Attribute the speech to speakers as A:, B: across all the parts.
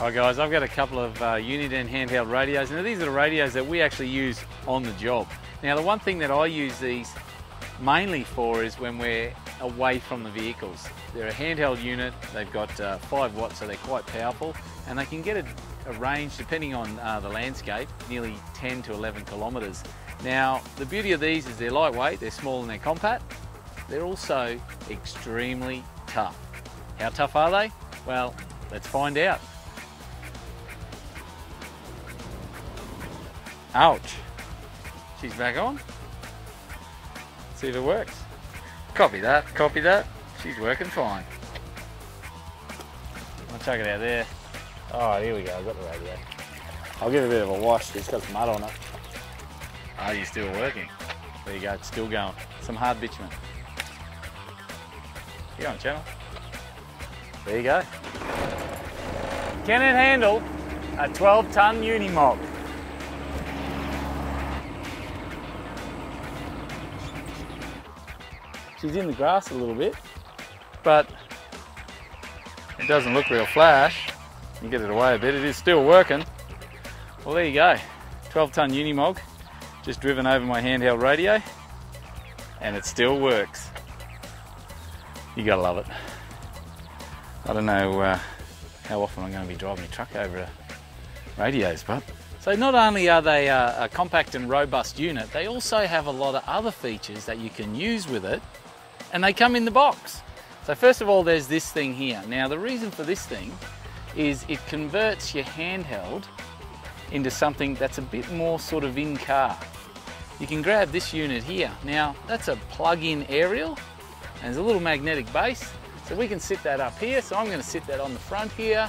A: Alright guys, I've got a couple of uh, Uniden handheld radios. Now these are the radios that we actually use on the job. Now the one thing that I use these mainly for is when we're away from the vehicles. They're a handheld unit, they've got uh, 5 watts so they're quite powerful and they can get a, a range depending on uh, the landscape, nearly 10 to 11 kilometres. Now the beauty of these is they're lightweight, they're small and they're compact. They're also extremely tough. How tough are they? Well, let's find out. Ouch. She's back on. See if it works. Copy that, copy that. She's working fine. I'll chuck it out there. Oh, here we go, I've got the radio. I'll give it a bit of a wash, it's got mud on it. Ah, you're still working. There you go, it's still going. Some hard bitumen. You on channel. There you go. Can it handle a 12 ton Unimog? She's in the grass a little bit, but it doesn't look real flash. You get it away a bit, it is still working. Well, there you go. 12 ton Unimog, just driven over my handheld radio, and it still works. You gotta love it. I don't know uh, how often I'm to be driving a truck over radios, but so not only are they a, a, compact and robust unit, they also have a lot of other features that you can use with it and they come in the box. So first of all, there's this thing here. Now the reason for this thing is it converts your handheld into something that's a bit more sort of in car. You can grab this unit here. Now that's a plug-in aerial and there's a little magnetic base. So we can sit that up here. So I'm gonna sit that on the front here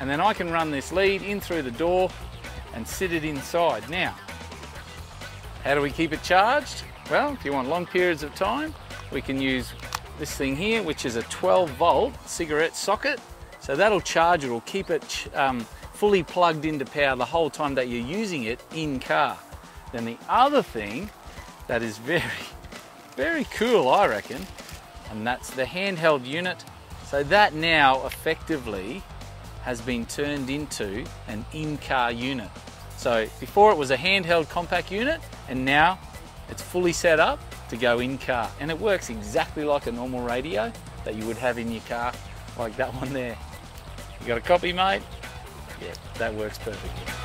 A: and then I can run this lead in through the door and sit it inside. Now, how do we keep it charged? Well, if you want long periods of time, we can use this thing here, which is a 12 volt cigarette socket. So that'll charge it, will keep it um, fully plugged into power the whole time that you're using it in car. Then the other thing that is very, very cool, I reckon, and that's the handheld unit. So that now effectively has been turned into an in-car unit. So before it was a handheld compact unit, and now it's fully set up to go in car and it works exactly like a normal radio that you would have in your car, like that one there. You got a copy, mate? Yeah, that works perfectly.